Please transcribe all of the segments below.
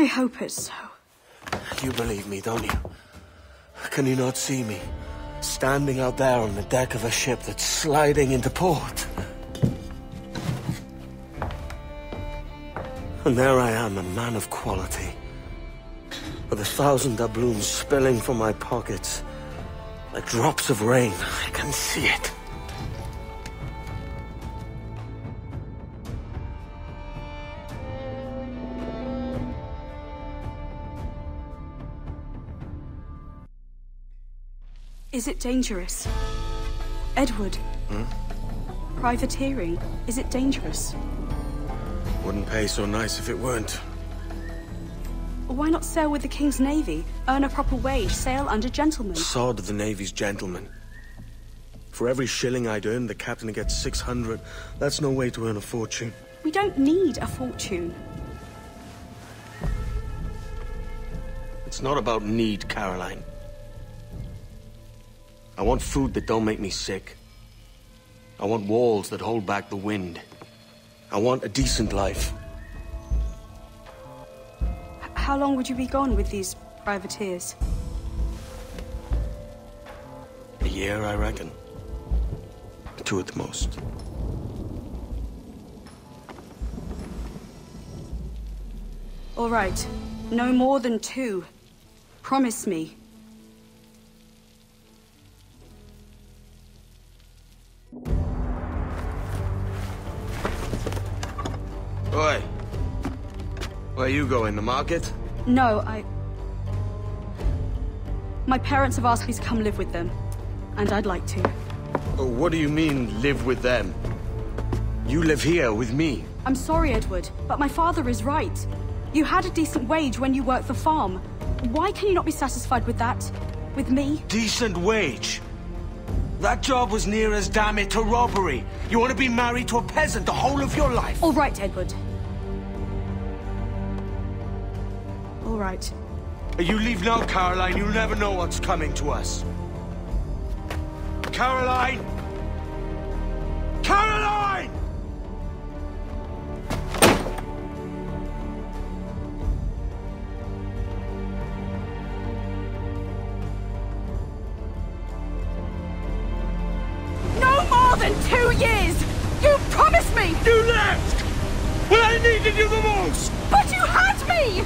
I hope it's so. You believe me, don't you? Can you not see me? Standing out there on the deck of a ship that's sliding into port. And there I am, a man of quality. With a thousand doubloons spilling from my pockets. Like drops of rain. I can see it. Is it dangerous? Edward? Hmm? Privateering, is it dangerous? Wouldn't pay so nice if it weren't. Why not sail with the King's Navy? Earn a proper wage, sail under gentlemen. Sod the Navy's gentlemen. For every shilling I'd earn, the captain gets 600. That's no way to earn a fortune. We don't need a fortune. It's not about need, Caroline. I want food that don't make me sick. I want walls that hold back the wind. I want a decent life. H- How long would you be gone with these privateers? A year, I reckon. Two at the most. All right. No more than two. Promise me. Oi! Where are you going, the market? No, I... My parents have asked me to come live with them. And I'd like to. Oh, what do you mean, live with them? You live here with me. I'm sorry, Edward, but my father is right. You had a decent wage when you worked the farm. Why can you not be satisfied with that? With me? Decent wage? That job was near as damn it to robbery. You want to be married to a peasant the whole of your life? All right, Edward. All right. You leave now, Caroline. You'll never know what's coming to us. Caroline! Caroline! Two years! You promised me! You left! When I needed you the most! But you had me!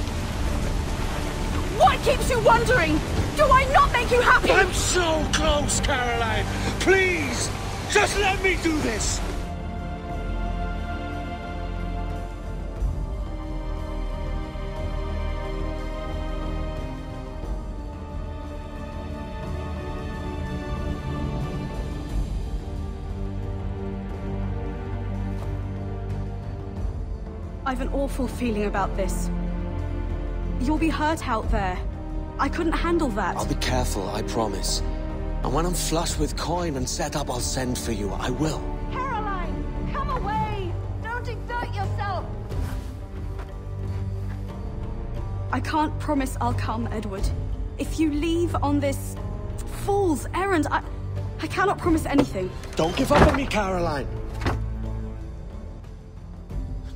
What keeps you wondering? Do I not make you happy? I'm so close, Caroline! Please! Just let me do this! I've an awful feeling about this. You'll be hurt out there. I couldn't handle that. I'll be careful, I promise. And when I'm flush with coin and set up, I'll send for you. I will. Caroline, come away! Don't exert yourself! I can't promise I'll come, Edward. If you leave on this fool's errand, I, I cannot promise anything. Don't give up on me, Caroline!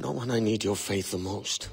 Not when I need your faith the most.